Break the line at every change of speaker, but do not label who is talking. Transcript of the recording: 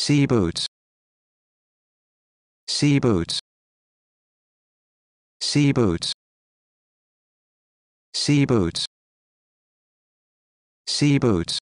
sea boots. Sea boots. Sea boots. Sea boots. Sea boots.